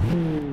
Hmm.